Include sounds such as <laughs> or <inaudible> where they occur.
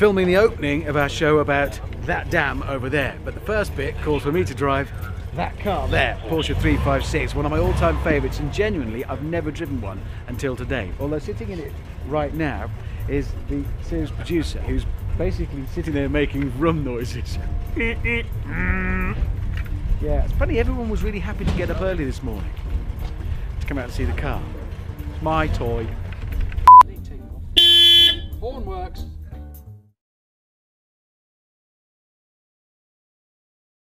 filming the opening of our show about that dam over there. But the first bit calls for me to drive that car there, Porsche 356, one of my all-time favourites, and genuinely I've never driven one until today. Although sitting in it right now is the series producer, who's basically sitting there making rum noises. <laughs> yeah, it's funny, everyone was really happy to get up early this morning to come out and see the car. It's my toy. Horn works.